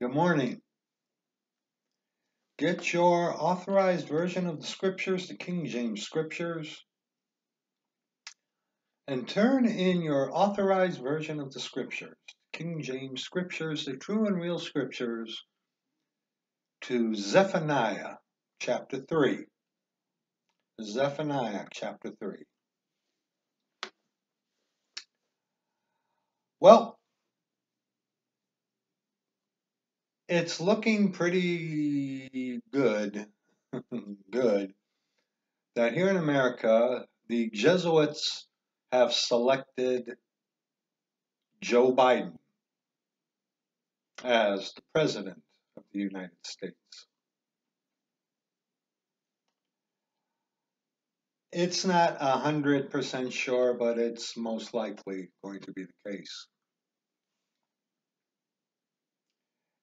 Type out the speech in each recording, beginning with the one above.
Good morning. Get your authorized version of the scriptures, the King James scriptures, and turn in your authorized version of the scriptures, King James scriptures, the true and real scriptures, to Zephaniah chapter 3. Zephaniah chapter 3. Well, it's looking pretty good, good, that here in America, the Jesuits have selected Joe Biden as the President of the United States. It's not a hundred percent sure, but it's most likely going to be the case.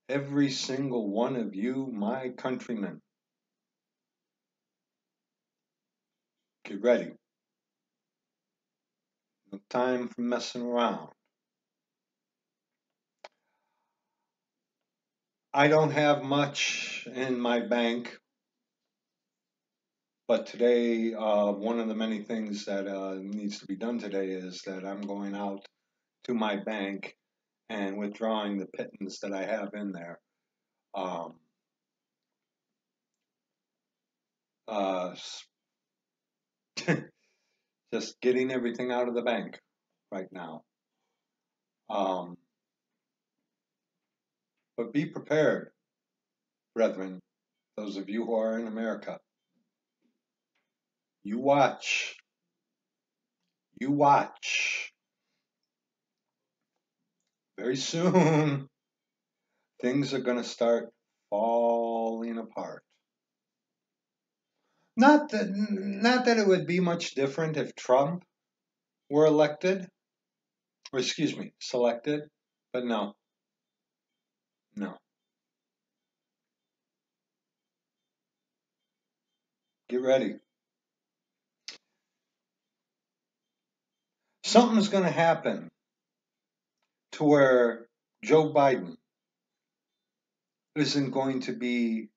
Every single one of you, my countrymen, get ready. No time for messing around. I don't have much in my bank, but today, uh, one of the many things that uh, needs to be done today is that I'm going out to my bank and withdrawing the pittance that I have in there. Um, uh, just getting everything out of the bank right now. Um, but be prepared, brethren, those of you who are in America. You watch. You watch. Very soon, things are going to start falling apart. Not that, not that it would be much different if Trump were elected, or excuse me, selected, but no. No. Get ready. Something's going to happen to where Joe Biden isn't going to be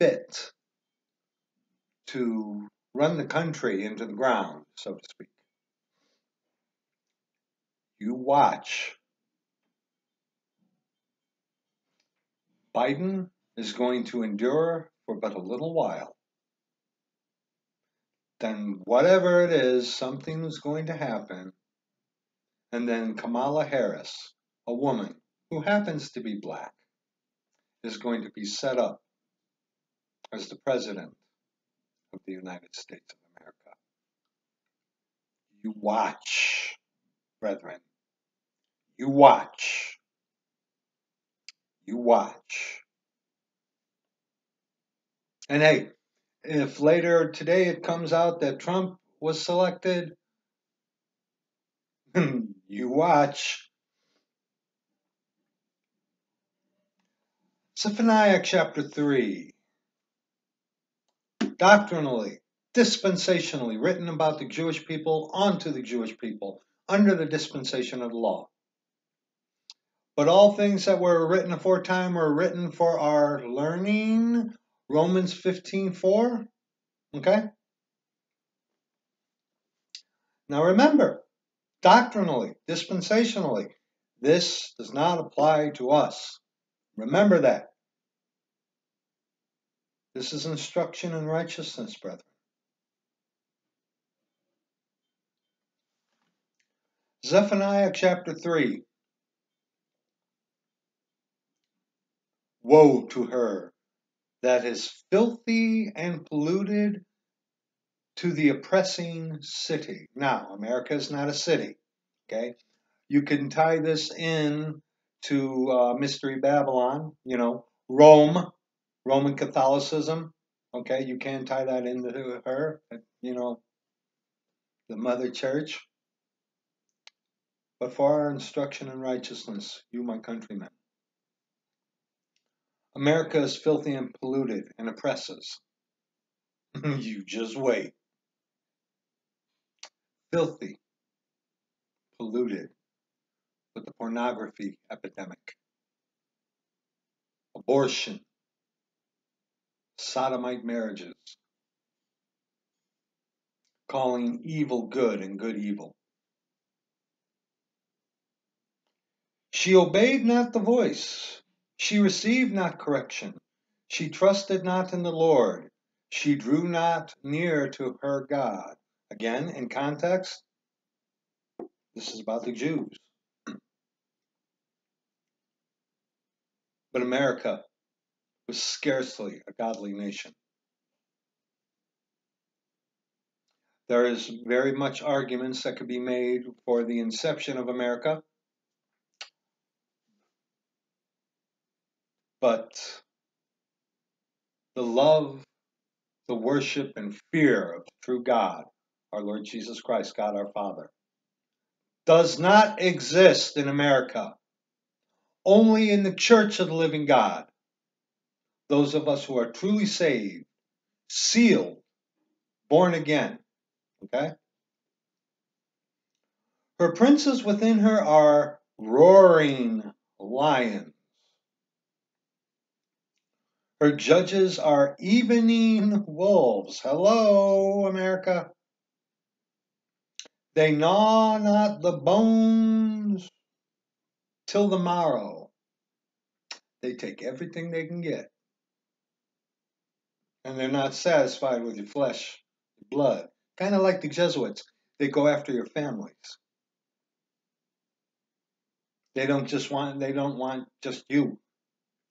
fit to run the country into the ground, so to speak. You watch. Biden is going to endure for but a little while. Then, whatever it is, something is going to happen. And then Kamala Harris, a woman who happens to be black, is going to be set up as the president of the United States of America. You watch, brethren. You watch. You watch. And hey, if later today it comes out that Trump was selected, you watch. Zephaniah chapter 3. Doctrinally, dispensationally, written about the Jewish people onto the Jewish people under the dispensation of the law. But all things that were written aforetime were written for our learning. Romans 15 4. Okay? Now remember, doctrinally, dispensationally, this does not apply to us. Remember that. This is instruction in righteousness, brethren. Zephaniah chapter 3. Woe to her that is filthy and polluted to the oppressing city. Now, America is not a city, okay? You can tie this in to uh, Mystery Babylon, you know, Rome, Roman Catholicism, okay? You can tie that into her, you know, the Mother Church. But for our instruction in righteousness, you, my countrymen, America is filthy and polluted and oppresses. you just wait. Filthy, polluted with the pornography epidemic. abortion, sodomite marriages, calling evil good and good evil. She obeyed not the voice. She received not correction. She trusted not in the Lord. She drew not near to her God. Again, in context, this is about the Jews. But America was scarcely a godly nation. There is very much arguments that could be made for the inception of America. But the love, the worship, and fear of the true God, our Lord Jesus Christ, God our Father, does not exist in America. Only in the church of the living God. Those of us who are truly saved, sealed, born again. Okay? Her princes within her are roaring lions. Her judges are evening wolves. Hello, America. They gnaw not the bones till the morrow. They take everything they can get. And they're not satisfied with your flesh, blood. Kind of like the Jesuits. They go after your families. They don't just want they don't want just you.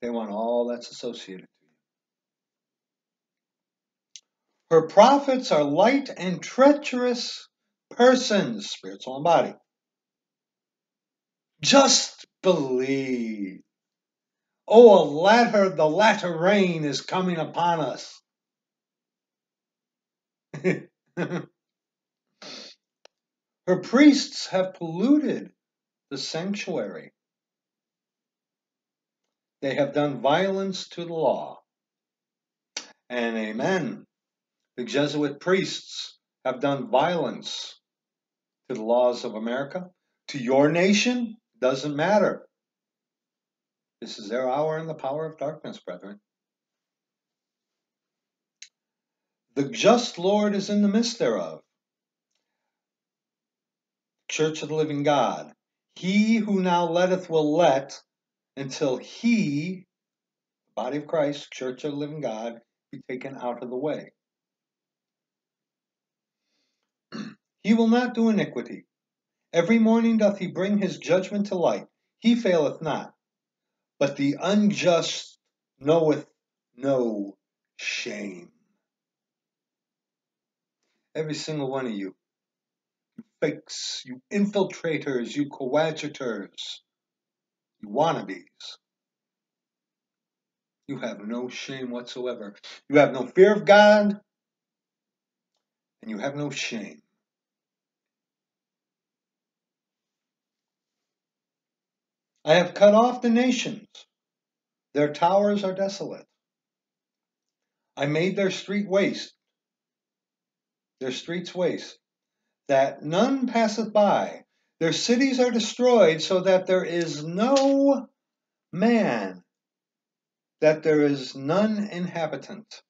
They want all that's associated to you. Her prophets are light and treacherous persons, spirit, soul, and body. Just believe. Oh, a latter, the latter rain is coming upon us. Her priests have polluted the sanctuary. They have done violence to the law. And amen. The Jesuit priests have done violence to the laws of America. To your nation, doesn't matter. This is their hour in the power of darkness, brethren. The just Lord is in the midst thereof. Church of the living God. He who now letteth will let until he, the body of Christ, Church of the living God, be taken out of the way. He will not do iniquity. Every morning doth he bring his judgment to light. He faileth not. But the unjust knoweth no shame. Every single one of you, you fakes, you infiltrators, you coadjutors, you wannabes, you have no shame whatsoever. You have no fear of God, and you have no shame. I have cut off the nations. Their towers are desolate. I made their street waste, their streets waste, that none passeth by. Their cities are destroyed, so that there is no man, that there is none inhabitant.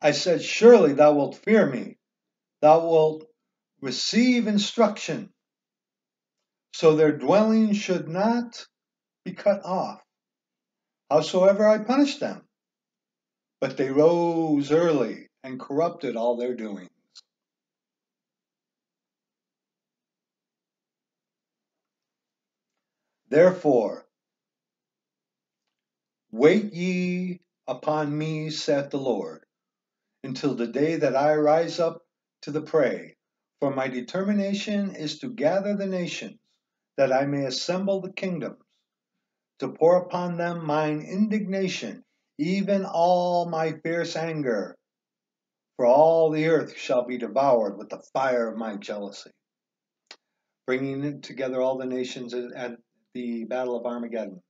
I said, Surely thou wilt fear me, thou wilt receive instruction so their dwelling should not be cut off, howsoever I punished them. But they rose early and corrupted all their doings. Therefore, wait ye upon me, saith the Lord, until the day that I rise up to the prey. For my determination is to gather the nations that I may assemble the kingdoms, to pour upon them mine indignation, even all my fierce anger. For all the earth shall be devoured with the fire of my jealousy. Bringing together all the nations at the Battle of Armageddon.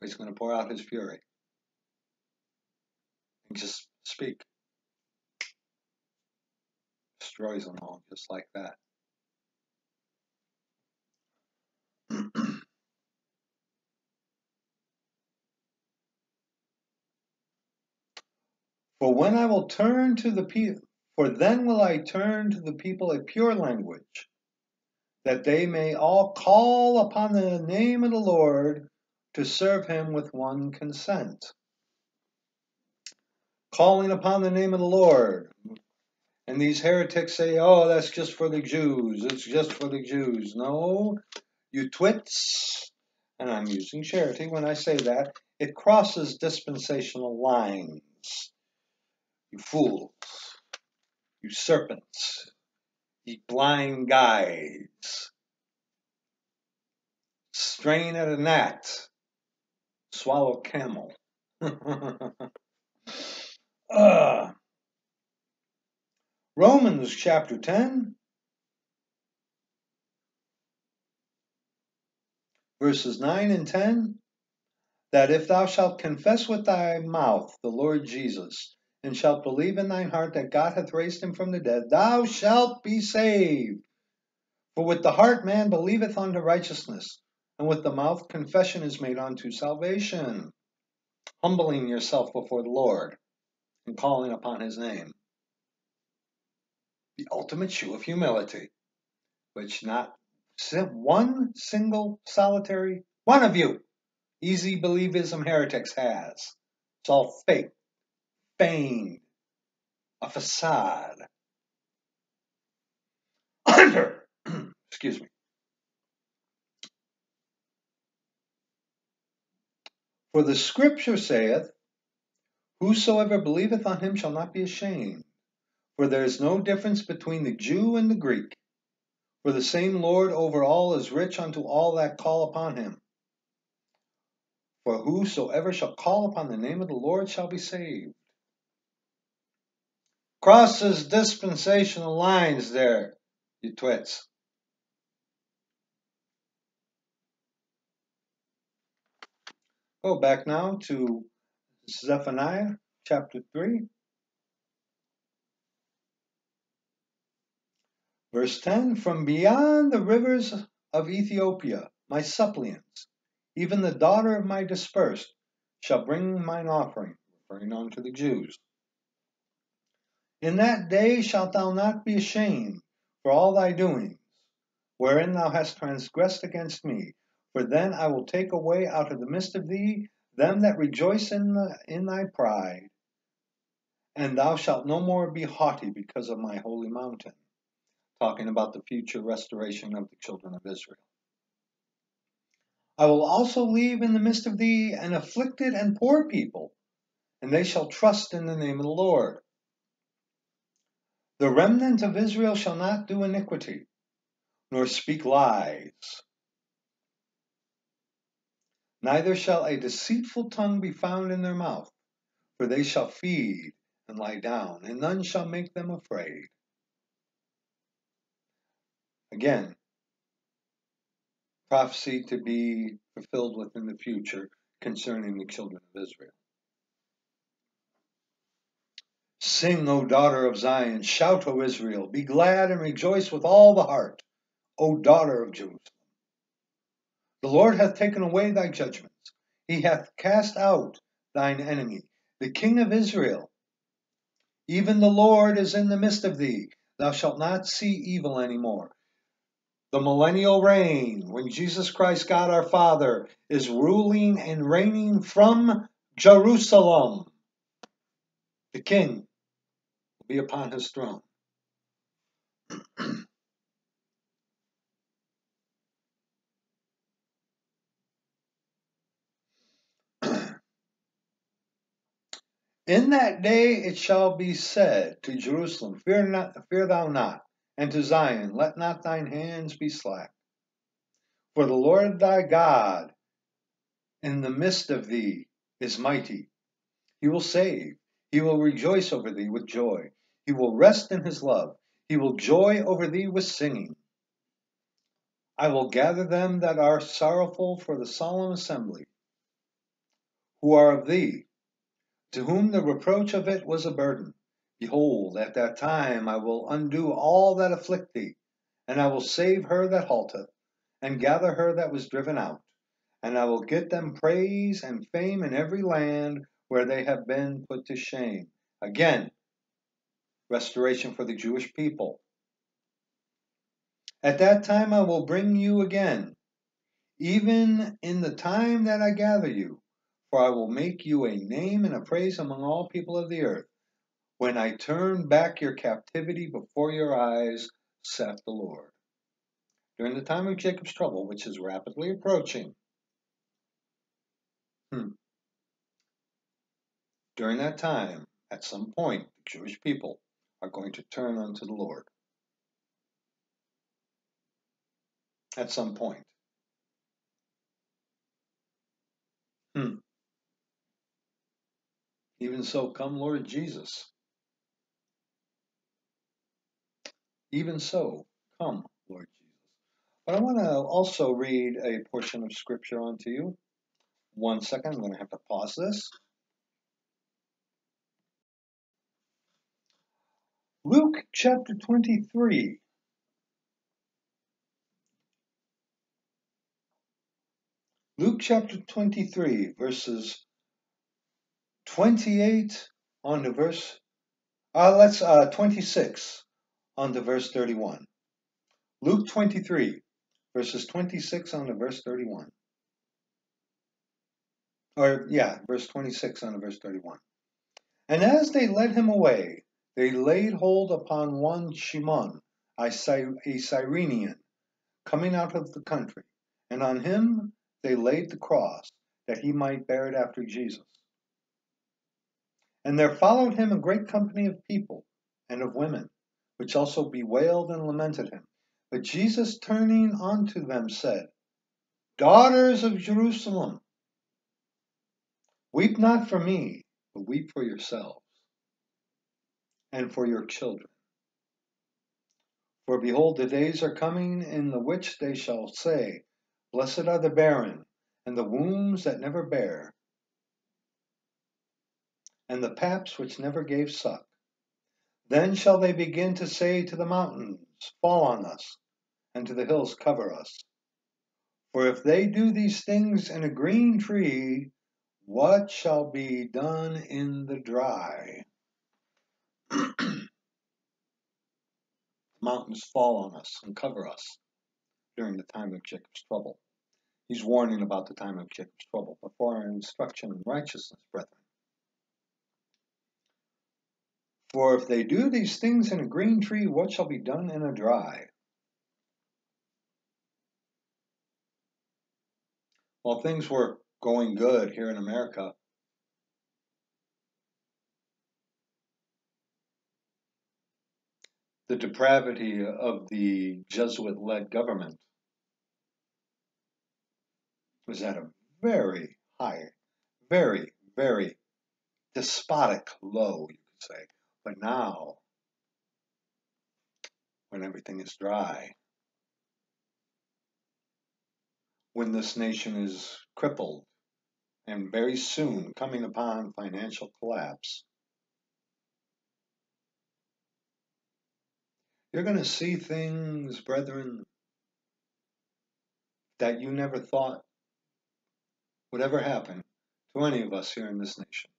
He's going to pour out his fury. And just speak. Destroys them all just like that. for when I will turn to the people, for then will I turn to the people a pure language, that they may all call upon the name of the Lord to serve him with one consent. Calling upon the name of the Lord. And these heretics say, oh, that's just for the Jews. It's just for the Jews. No, you twits, and I'm using charity when I say that, it crosses dispensational lines. You fools, you serpents, you blind guides. Strain at a gnat, swallow camel. uh. Romans chapter 10, verses 9 and 10 that if thou shalt confess with thy mouth the Lord Jesus, and shalt believe in thine heart that God hath raised him from the dead, thou shalt be saved. For with the heart man believeth unto righteousness, and with the mouth confession is made unto salvation. Humbling yourself before the Lord and calling upon his name. The ultimate shoe of humility, which not one single solitary one of you easy believism heretics has. It's all fake, feigned, a facade. Under, excuse me. For the scripture saith, Whosoever believeth on him shall not be ashamed. For there is no difference between the Jew and the Greek. For the same Lord over all is rich unto all that call upon him. For whosoever shall call upon the name of the Lord shall be saved. Crosses dispensational lines there, you twits. Go back now to Zephaniah chapter 3. Verse 10 From beyond the rivers of Ethiopia, my suppliants, even the daughter of my dispersed shall bring mine offering, referring on to the Jews. In that day shalt thou not be ashamed for all thy doings, wherein thou hast transgressed against me. For then I will take away out of the midst of thee them that rejoice in, the, in thy pride, and thou shalt no more be haughty because of my holy mountain. Talking about the future restoration of the children of Israel. I will also leave in the midst of thee an afflicted and poor people, and they shall trust in the name of the Lord. The remnant of Israel shall not do iniquity, nor speak lies. Neither shall a deceitful tongue be found in their mouth, for they shall feed and lie down, and none shall make them afraid. Again, prophecy to be fulfilled within the future concerning the children of Israel. Sing, O daughter of Zion, shout, O Israel, be glad and rejoice with all the heart, O daughter of Jerusalem. The Lord hath taken away thy judgments, he hath cast out thine enemy, the King of Israel. Even the Lord is in the midst of thee, thou shalt not see evil any more the millennial reign, when Jesus Christ, God our Father, is ruling and reigning from Jerusalem. The King will be upon his throne. In that day it shall be said to Jerusalem, Fear not, fear thou not, and to Zion, Let not thine hands be slack. For the Lord thy God in the midst of thee is mighty. He will save. He will rejoice over thee with joy. He will rest in his love. He will joy over thee with singing. I will gather them that are sorrowful for the solemn assembly, who are of thee, to whom the reproach of it was a burden. Behold, at that time I will undo all that afflict thee, and I will save her that halteth, and gather her that was driven out. And I will get them praise and fame in every land where they have been put to shame. Again, restoration for the Jewish people. At that time I will bring you again, even in the time that I gather you, for I will make you a name and a praise among all people of the earth, when I turn back your captivity before your eyes, saith the Lord. During the time of Jacob's trouble, which is rapidly approaching, hmm, during that time, at some point, the Jewish people are going to turn unto the Lord. At some point. Hmm. Even so, come Lord Jesus. Even so, come Lord Jesus. But I want to also read a portion of scripture onto you. One second, I'm going to have to pause this. Luke chapter 23. Luke chapter 23, verses 28 on to verse, uh, let's, uh, 26 on to verse 31. Luke 23, verses 26 on to verse 31. Or, yeah, verse 26 on to verse 31. And as they led him away, they laid hold upon one Shimon, a, a Cyrenian, coming out of the country, and on him they laid the cross, that he might bear it after Jesus. And there followed him a great company of people and of women, which also bewailed and lamented him. But Jesus, turning unto them, said, Daughters of Jerusalem, weep not for me, but weep for yourselves and for your children. For behold, the days are coming in the which they shall say, Blessed are the barren, and the wombs that never bare, and the paps which never gave suck. Then shall they begin to say to the mountains, Fall on us, and to the hills, Cover us. For if they do these things in a green tree, what shall be done in the dry? Mountains fall on us and cover us during the time of Jacob's trouble. He's warning about the time of Jacob's trouble, but for our instruction in righteousness, brethren. For if they do these things in a green tree, what shall be done in a dry? While things were going good here in America, the depravity of the Jesuit led government was at a very high, very, very despotic low, you could say. But now, when everything is dry, when this nation is crippled and very soon coming upon financial collapse, you're going to see things, brethren, that you never thought would ever happen to any of us here in this nation.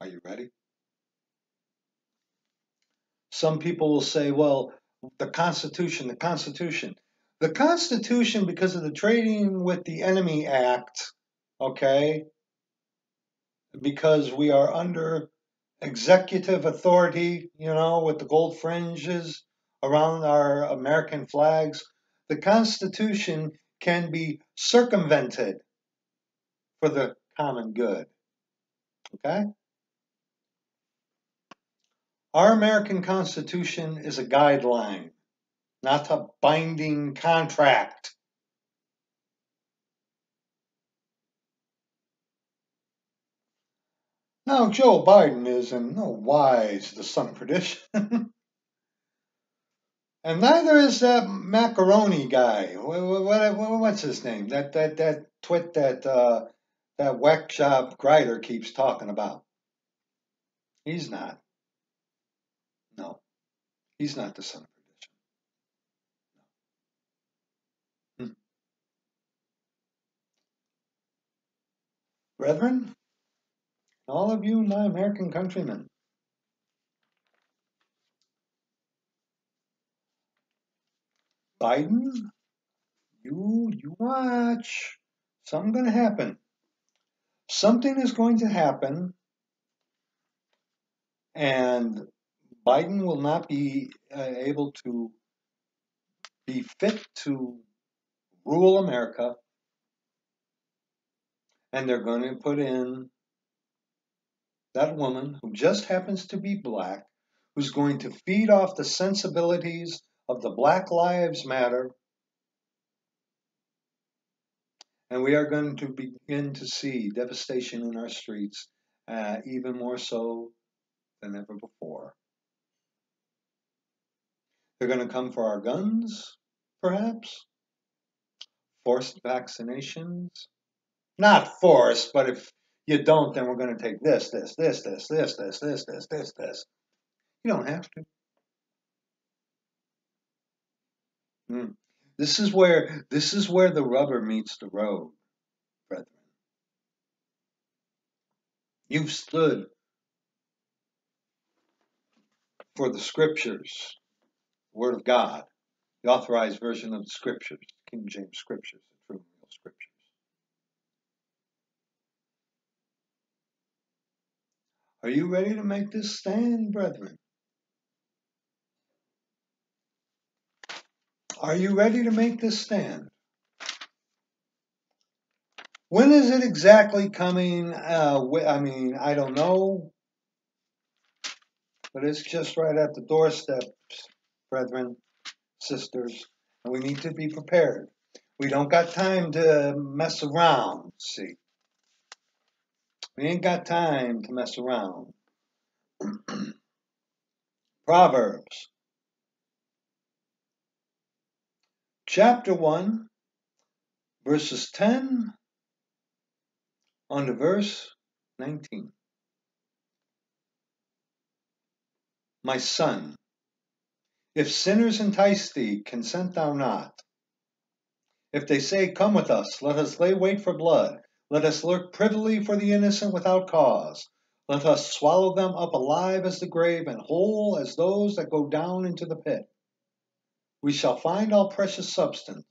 Are you ready? Some people will say, well, the Constitution, the Constitution. The Constitution, because of the Trading with the Enemy Act, okay, because we are under executive authority, you know, with the gold fringes around our American flags, the Constitution can be circumvented for the common good. Okay? Our American Constitution is a guideline, not a binding contract. Now, Joe Biden is in no wise the son perdition. and neither is that macaroni guy. What, what, what's his name? That that that twit that uh, that whack job Grider keeps talking about. He's not. No, he's not the son of perdition. No. Hmm. Brethren, all of you, my American countrymen. Biden, you you watch. Something going to happen. Something is going to happen, and Biden will not be uh, able to be fit to rule America, and they're going to put in that woman who just happens to be black, who's going to feed off the sensibilities of the Black Lives Matter. And we are going to begin to see devastation in our streets, uh, even more so than ever before. They're going to come for our guns, perhaps. Forced vaccinations. Not forced, but if you don't, then we're going to take this, this, this, this, this, this, this, this, this, this. You don't have to. Hmm. This is where this is where the rubber meets the road, brethren. You've stood for the scriptures, Word of God, the authorized version of the scriptures, King James scriptures, the true scriptures. Are you ready to make this stand, brethren? Are you ready to make this stand? When is it exactly coming? Uh, I mean, I don't know, but it's just right at the doorstep, brethren, sisters, and we need to be prepared. We don't got time to mess around, see. We ain't got time to mess around. Proverbs chapter 1, verses 10 on to verse 19. My son, if sinners entice thee, consent thou not. If they say, Come with us, let us lay wait for blood, let us lurk privily for the innocent without cause. Let us swallow them up alive as the grave, and whole as those that go down into the pit. We shall find all precious substance.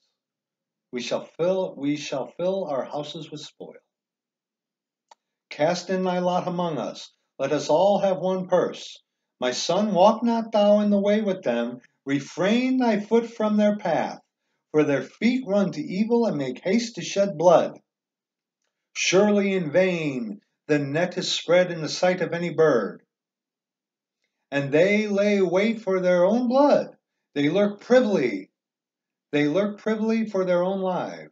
We shall fill we shall fill our houses with spoil. Cast in thy lot among us. Let us all have one purse. My son, walk not thou in the way with them. Refrain thy foot from their path, for their feet run to evil and make haste to shed blood. Surely in vain the net is spread in the sight of any bird, and they lay wait for their own blood. They lurk privily. They lurk privily for their own lives.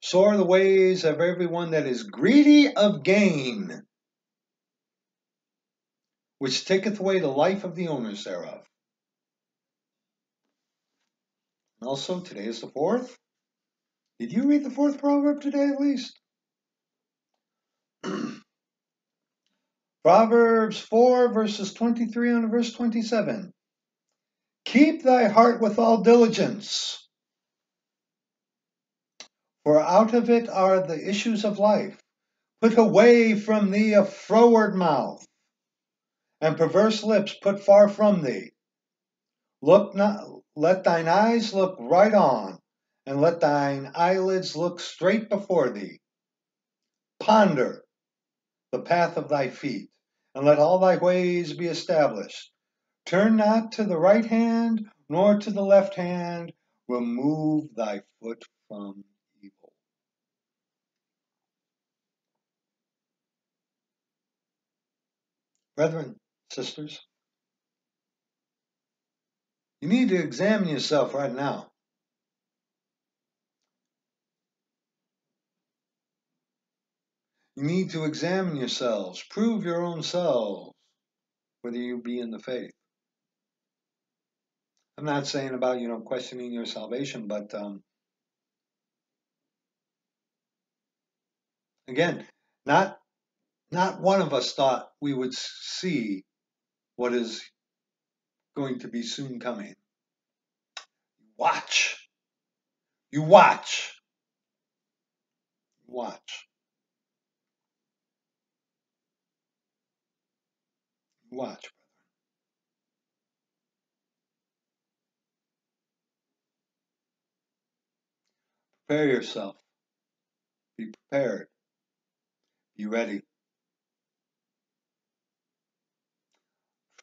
So are the ways of everyone that is greedy of gain, which taketh away the life of the owners thereof. Also, today is the fourth. Did you read the fourth proverb today at least? Proverbs 4, verses 23 on verse 27. Keep thy heart with all diligence, for out of it are the issues of life. Put away from thee a froward mouth, and perverse lips put far from thee. Look not, let thine eyes look right on, and let thine eyelids look straight before thee. Ponder the path of thy feet, and let all thy ways be established. Turn not to the right hand, nor to the left hand. Remove thy foot from evil. Brethren, sisters, you need to examine yourself right now. You need to examine yourselves, prove your own selves, whether you be in the faith. I'm not saying about you know questioning your salvation, but um, again, not not one of us thought we would see what is going to be soon coming. Watch. You watch. Watch. Watch, Prepare yourself. Be prepared. Be ready.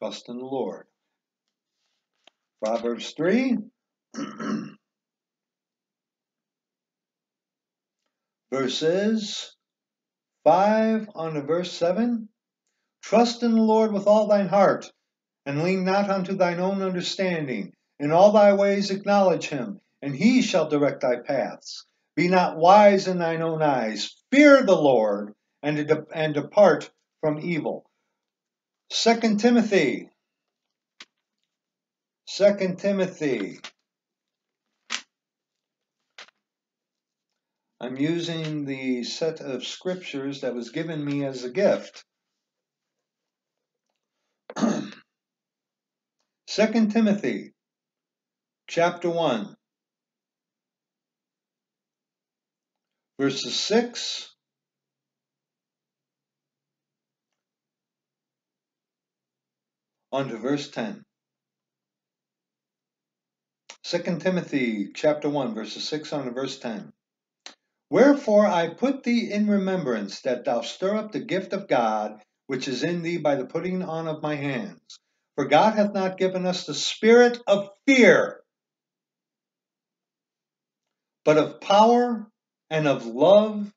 Trust in the Lord. Proverbs 3. Verses 5 on to verse 7. Trust in the Lord with all thine heart, and lean not unto thine own understanding. In all thy ways acknowledge him, and he shall direct thy paths. Be not wise in thine own eyes. Fear the Lord, and, de- and depart from evil. Second Timothy. Second Timothy. I'm using the set of scriptures that was given me as a gift. Second Timothy chapter 1 verses 6 on to verse 10. 2 Timothy chapter 1 verses 6 on to verse 10. Wherefore I put thee in remembrance that thou stir up the gift of God which is in thee by the putting on of my hands. For God hath not given us the spirit of fear, but of power and of love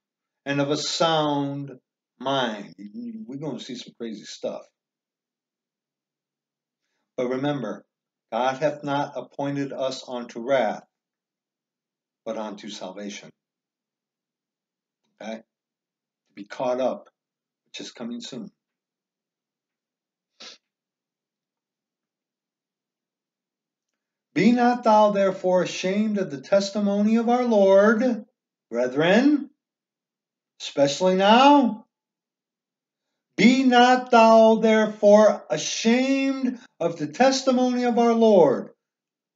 and of a sound mind. We're going to see some crazy stuff. But remember, God hath not appointed us unto wrath, but unto salvation. Okay? To be caught up, which is coming soon. Be not thou therefore ashamed of the testimony of our Lord, brethren, especially now. Be not thou therefore ashamed of the testimony of our Lord,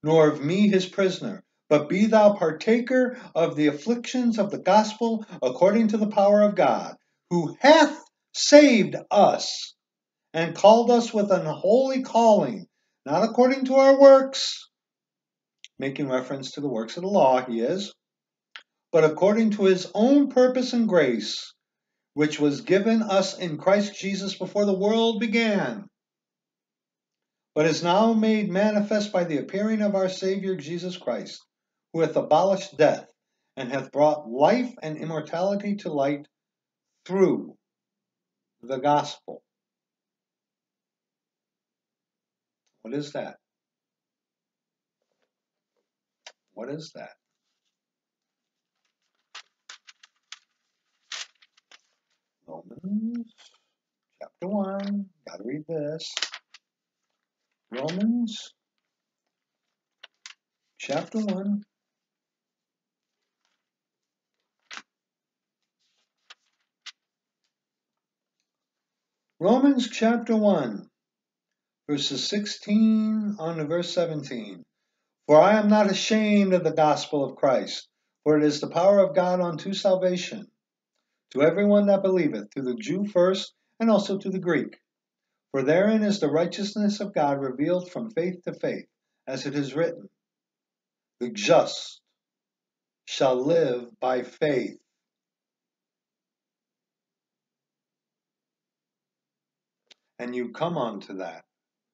nor of me his prisoner, but be thou partaker of the afflictions of the gospel according to the power of God, who hath saved us and called us with an holy calling, not according to our works, making reference to the works of the law, he is, but according to his own purpose and grace, which was given us in Christ Jesus before the world began, but is now made manifest by the appearing of our Savior Jesus Christ, who hath abolished death, and hath brought life and immortality to light through the gospel. What is that? What is that? Romans chapter 1. Gotta read this. Romans chapter 1. Romans chapter 1, verses 16 on to verse 17. For I am not ashamed of the gospel of Christ, for it is the power of God unto salvation, to everyone that believeth, to the Jew first, and also to the Greek. For therein is the righteousness of God revealed from faith to faith, as it is written, The just shall live by faith. And you come unto that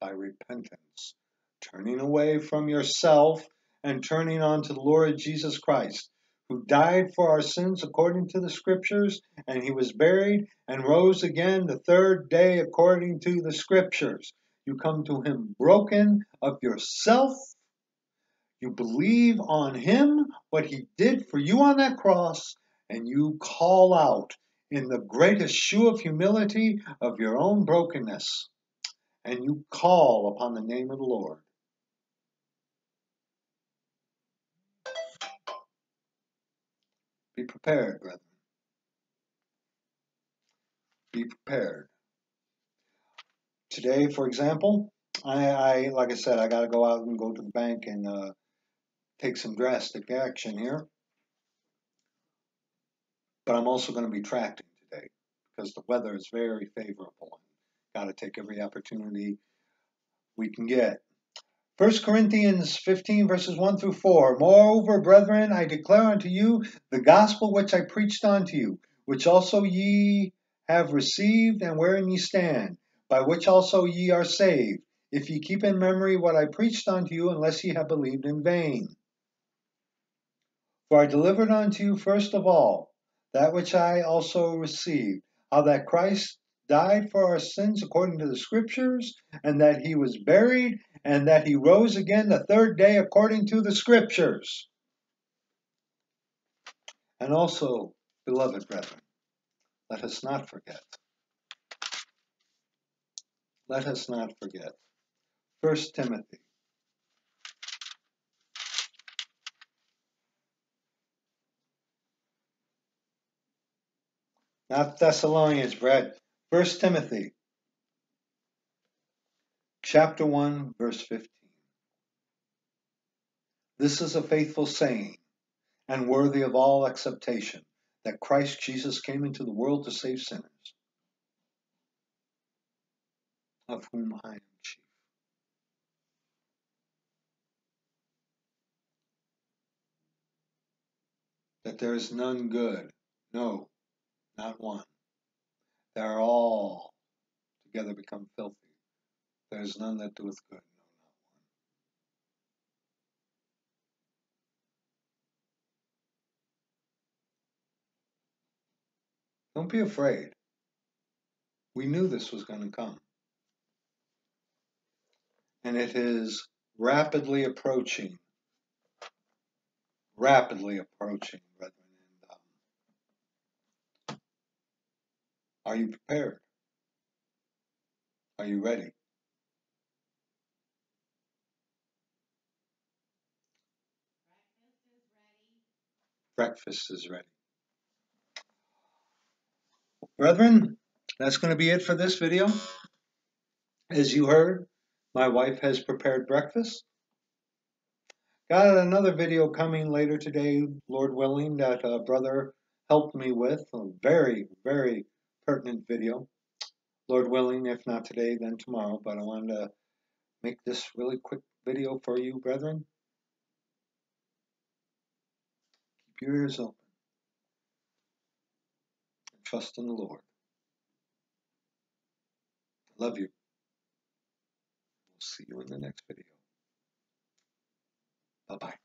by repentance, turning away from yourself and turning on to the Lord Jesus Christ, who died for our sins according to the Scriptures, and he was buried and rose again the third day according to the Scriptures. You come to him broken of yourself. You believe on him, what he did for you on that cross, and you call out in the greatest shoe of humility of your own brokenness, and you call upon the name of the Lord. Be prepared, brethren. Be prepared. Today, for example, I, I like I said, I got to go out and go to the bank and uh, take some drastic action here. But I'm also going to be tracting today because the weather is very favorable. Got to take every opportunity we can get. 1 Corinthians 15, verses 1 through 4. Moreover, brethren, I declare unto you the gospel which I preached unto you, which also ye have received, and wherein ye stand, by which also ye are saved, if ye keep in memory what I preached unto you, unless ye have believed in vain. For I delivered unto you first of all that which I also received, how that Christ died for our sins according to the Scriptures, and that he was buried, and that he rose again the third day according to the Scriptures. And also, beloved brethren, let us not forget. Let us not forget. First Timothy. Not Thessalonians, Brad. First Timothy chapter 1 verse 15. This is a faithful saying and worthy of all acceptation that Christ Jesus came into the world to save sinners, of whom I am chief. That there is none good, no, not one. They are all together become filthy. There is none that doeth good, no, not one. Don't be afraid. We knew this was going to come. And it is rapidly approaching. Rapidly approaching, brethren. And, um, are you prepared? Are you ready? Breakfast is ready. Brethren, that's going to be it for this video. As you heard, my wife has prepared breakfast. Got another video coming later today, Lord willing, that a brother helped me with. A very, very pertinent video. Lord willing, if not today, then tomorrow. But I wanted to make this really quick video for you, brethren. Keep your ears open. And Trust in the Lord. Love you. We'll see you in the next video. Bye bye.